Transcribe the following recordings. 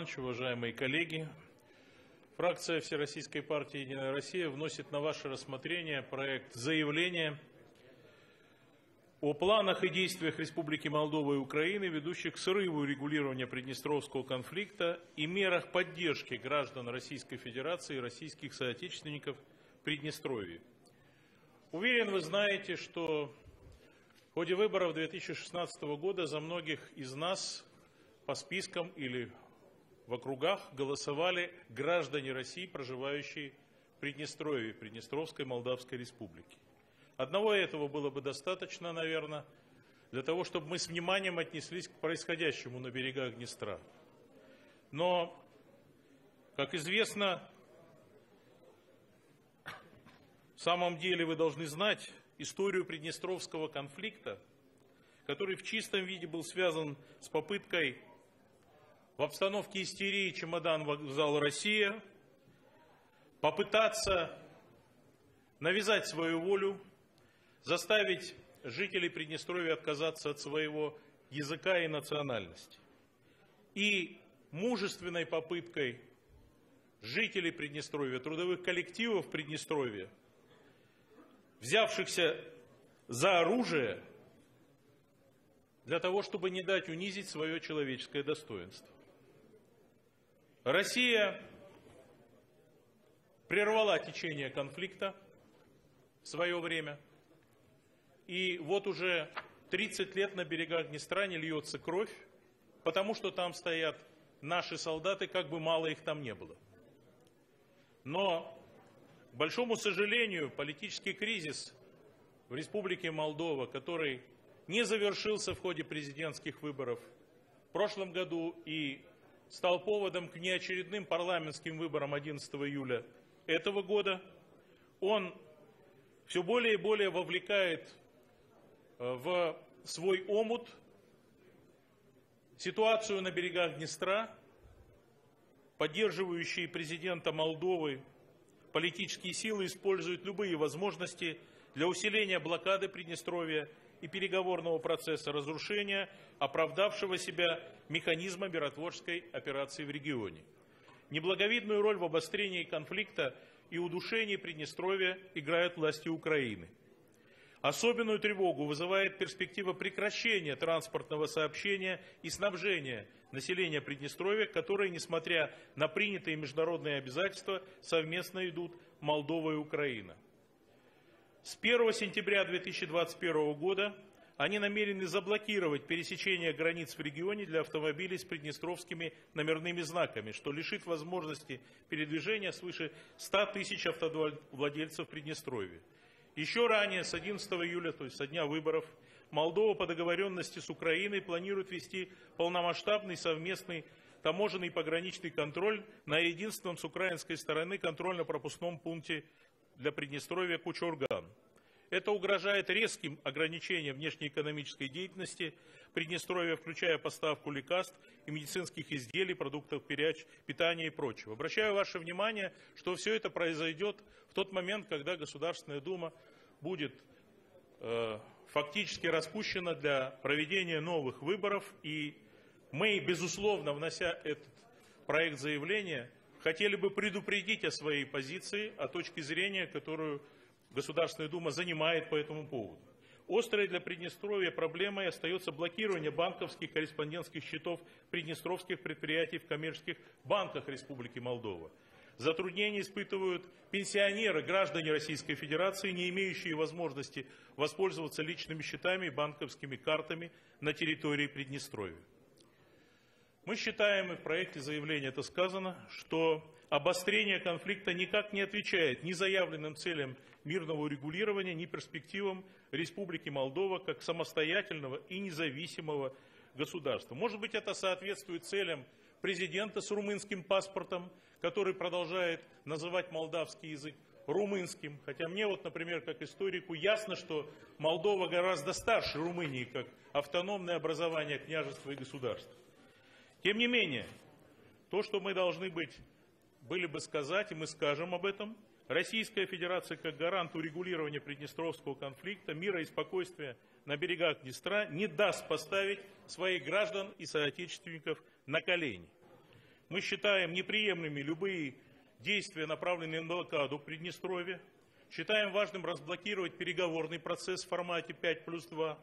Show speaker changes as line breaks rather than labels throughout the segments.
Иванович, уважаемые коллеги, фракция Всероссийской партии «Единая Россия» вносит на ваше рассмотрение проект заявления о планах и действиях Республики Молдова и Украины, ведущих к срыву регулирования Приднестровского конфликта и мерах поддержки граждан Российской Федерации и российских соотечественников в Приднестровье. Уверен, вы знаете, что в ходе выборов 2016 года за многих из нас по спискам или в округах голосовали граждане России, проживающие в Приднестровье, Приднестровской Молдавской Республики. Одного этого было бы достаточно, наверное, для того, чтобы мы с вниманием отнеслись к происходящему на берегах Днестра. Но, как известно, в самом деле вы должны знать историю Приднестровского конфликта, который в чистом виде был связан с попыткой в обстановке истерии чемодан вокзал Россия попытаться навязать свою волю, заставить жителей Приднестровья отказаться от своего языка и национальности. И мужественной попыткой жителей Приднестровья, трудовых коллективов Приднестровья, взявшихся за оружие для того, чтобы не дать унизить свое человеческое достоинство. Россия прервала течение конфликта в свое время. И вот уже 30 лет на берегах Днестра не льется кровь, потому что там стоят наши солдаты, как бы мало их там не было. Но, к большому сожалению, политический кризис в Республике Молдова, который не завершился в ходе президентских выборов в прошлом году и стал поводом к неочередным парламентским выборам 11 июля этого года. Он все более и более вовлекает э, в свой омут ситуацию на берегах Днестра, поддерживающие президента Молдовы политические силы используют любые возможности для усиления блокады Приднестровья и переговорного процесса разрушения оправдавшего себя механизма миротворческой операции в регионе. Неблаговидную роль в обострении конфликта и удушении Приднестровья играют власти Украины. Особенную тревогу вызывает перспектива прекращения транспортного сообщения и снабжения населения Приднестровья, которые, несмотря на принятые международные обязательства, совместно идут Молдова и Украина. С 1 сентября 2021 года они намерены заблокировать пересечение границ в регионе для автомобилей с приднестровскими номерными знаками, что лишит возможности передвижения свыше 100 тысяч автовладельцев Приднестровья. Еще ранее, с 11 июля, то есть со дня выборов, Молдова по договоренности с Украиной планирует вести полномасштабный совместный таможенный пограничный контроль на единственном с украинской стороны контрольно-пропускном пункте для Приднестровья Кучурган. Это угрожает резким ограничением внешнеэкономической деятельности Приднестровья, включая поставку лекарств и медицинских изделий, продуктов питания и прочего. Обращаю ваше внимание, что все это произойдет в тот момент, когда Государственная Дума будет э, фактически распущена для проведения новых выборов. И мы, безусловно, внося этот проект заявления, хотели бы предупредить о своей позиции, о точке зрения, которую Государственная Дума занимает по этому поводу. Острой для Приднестровья проблемой остается блокирование банковских корреспондентских счетов приднестровских предприятий в коммерческих банках Республики Молдова. Затруднения испытывают пенсионеры, граждане Российской Федерации, не имеющие возможности воспользоваться личными счетами и банковскими картами на территории Приднестровья. Мы считаем, и в проекте заявления это сказано, что обострение конфликта никак не отвечает ни заявленным целям мирного урегулирования, ни перспективам Республики Молдова как самостоятельного и независимого государства. Может быть, это соответствует целям президента с румынским паспортом, который продолжает называть молдавский язык румынским. Хотя мне вот, например, как историку, ясно, что Молдова гораздо старше Румынии, как автономное образование княжества и государства. Тем не менее, то, что мы должны быть, были бы сказать, и мы скажем об этом, Российская Федерация как гарант урегулирования Приднестровского конфликта, мира и спокойствия на берегах Днестра не даст поставить своих граждан и соотечественников на колени. Мы считаем неприемлемыми любые действия, направленные на блокаду Приднестровья. Считаем важным разблокировать переговорный процесс в формате 5 плюс 2,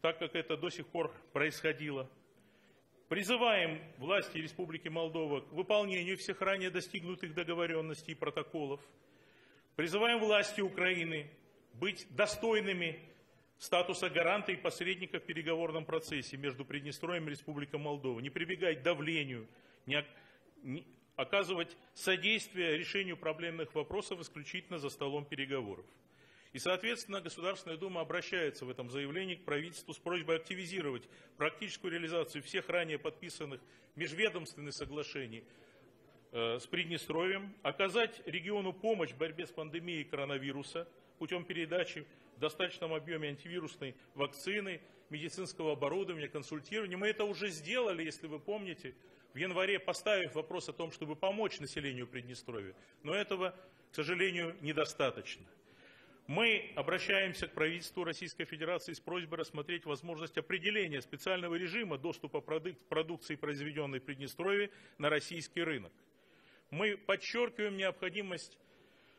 так как это до сих пор происходило. Призываем власти Республики Молдова к выполнению всех ранее достигнутых договоренностей и протоколов. Призываем власти Украины быть достойными статуса гаранта и посредника в переговорном процессе между Приднестровьем и Республикой Молдова, не прибегать к давлению, не, не оказывать содействие решению проблемных вопросов исключительно за столом переговоров. И, соответственно, Государственная Дума обращается в этом заявлении к правительству с просьбой активизировать практическую реализацию всех ранее подписанных межведомственных соглашений э, с Приднестровьем, оказать региону помощь в борьбе с пандемией коронавируса путем передачи в достаточном объеме антивирусной вакцины, медицинского оборудования, консультирования. Мы это уже сделали, если вы помните, в январе поставив вопрос о том, чтобы помочь населению Приднестровья. Но этого, к сожалению, недостаточно. Мы обращаемся к правительству Российской Федерации с просьбой рассмотреть возможность определения специального режима доступа продукции, произведенной в Приднестровье, на российский рынок. Мы подчеркиваем необходимость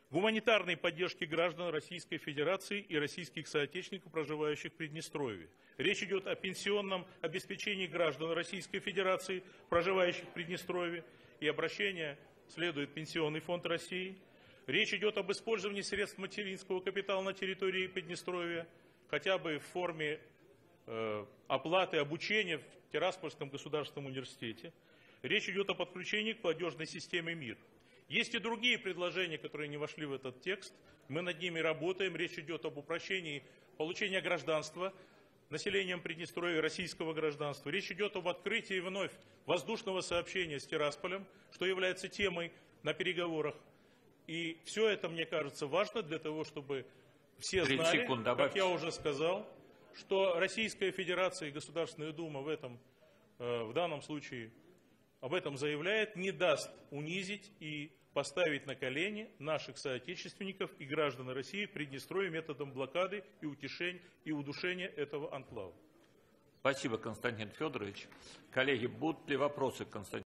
гуманитарной поддержки граждан Российской Федерации и российских соотечественников, проживающих в Приднестровье. Речь идет о пенсионном обеспечении граждан Российской Федерации, проживающих в Приднестровье, и обращение следует Пенсионный фонд России – Речь идет об использовании средств материнского капитала на территории Приднестровья, хотя бы в форме э, оплаты обучения в Тираспольском государственном университете. Речь идет о подключении к платежной системе МИР. Есть и другие предложения, которые не вошли в этот текст. Мы над ними работаем. Речь идет об упрощении получения гражданства населением Приднестровья, российского гражданства. Речь идет об открытии вновь воздушного сообщения с Тирасполем, что является темой на переговорах и все это, мне кажется, важно для того, чтобы все знали, секунд, как я уже сказал, что Российская Федерация и Государственная Дума в, этом, э, в данном случае об этом заявляет, не даст унизить и поставить на колени наших соотечественников и граждан России в Приднестровье методом блокады и утешения и удушения этого анклава.
Спасибо, Константин Федорович. Коллеги, будут ли вопросы к Константину?